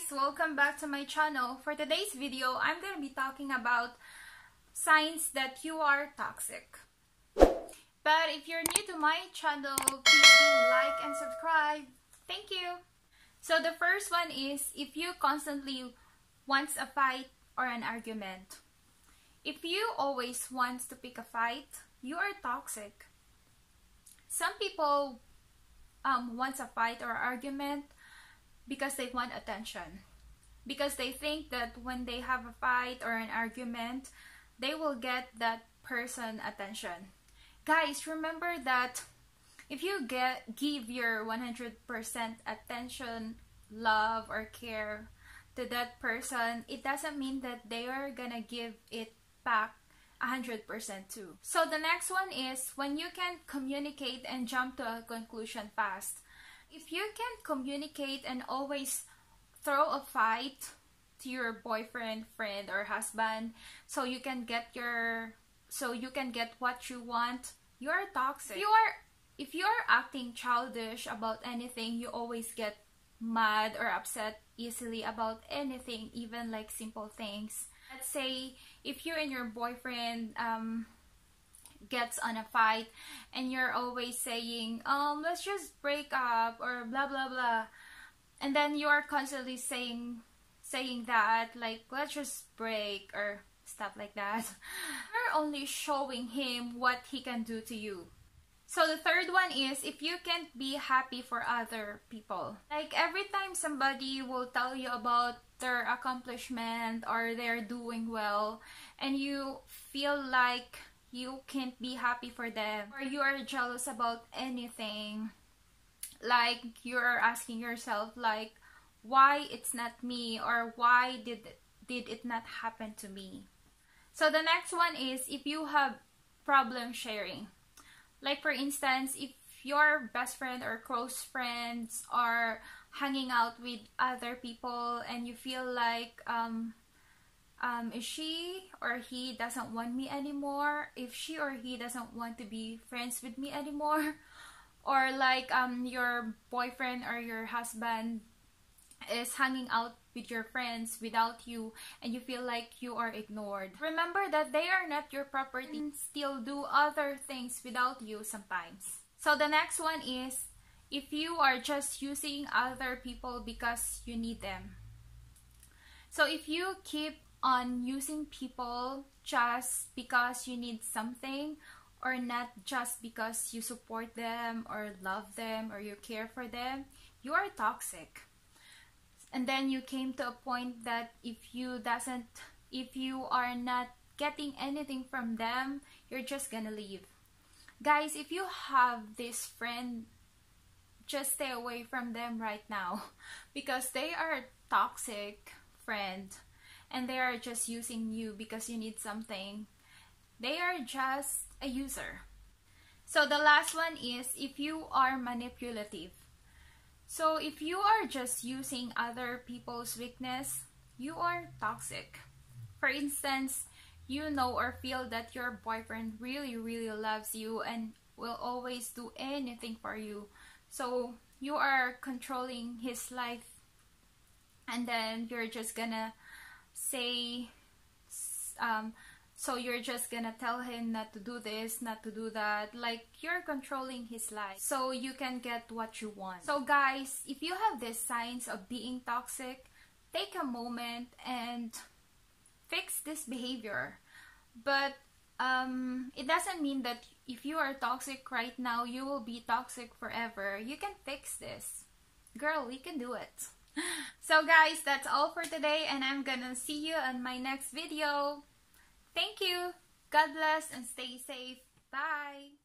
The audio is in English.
guys! Welcome back to my channel. For today's video, I'm going to be talking about signs that you are toxic. But if you're new to my channel, please do like and subscribe. Thank you! So the first one is if you constantly wants a fight or an argument. If you always wants to pick a fight, you are toxic. Some people um, wants a fight or argument because they want attention. Because they think that when they have a fight or an argument, they will get that person attention. Guys, remember that if you get give your 100% attention, love or care to that person, it doesn't mean that they are gonna give it back 100% too. So the next one is when you can communicate and jump to a conclusion fast. If you can communicate and always throw a fight to your boyfriend, friend or husband so you can get your so you can get what you want, you're toxic. If you are if you are acting childish about anything, you always get mad or upset easily about anything, even like simple things. Let's say if you and your boyfriend um, gets on a fight and you're always saying, um, let's just break up or blah blah blah. And then you're constantly saying saying that like let's just break or stuff like that. You're only showing him what he can do to you. So the third one is if you can't be happy for other people. Like every time somebody will tell you about their accomplishment or they're doing well and you feel like you can't be happy for them or you are jealous about anything. Like you're asking yourself like why it's not me or why did did it not happen to me? So the next one is if you have problem sharing. Like for instance if your best friend or close friends are hanging out with other people and you feel like um um, if she or he doesn't want me anymore, if she or he doesn't want to be friends with me anymore, or like um, your boyfriend or your husband is hanging out with your friends without you and you feel like you are ignored. Remember that they are not your property and still do other things without you sometimes. So the next one is if you are just using other people because you need them. So if you keep on using people just because you need something or not just because you support them or love them or you care for them, you are toxic. And then you came to a point that if you doesn't if you are not getting anything from them, you're just gonna leave. Guys, if you have this friend, just stay away from them right now because they are toxic friend and they are just using you because you need something. They are just a user. So the last one is if you are manipulative. So if you are just using other people's weakness, you are toxic. For instance, you know or feel that your boyfriend really really loves you and will always do anything for you. So you are controlling his life and then you're just gonna say um, so you're just gonna tell him not to do this not to do that. Like you're controlling his life. So you can get what you want. So guys if you have these signs of being toxic take a moment and fix this behavior. But um, it doesn't mean that if you are toxic right now you will be toxic forever. You can fix this. Girl we can do it so guys, that's all for today and I'm gonna see you on my next video. Thank you. God bless and stay safe. Bye.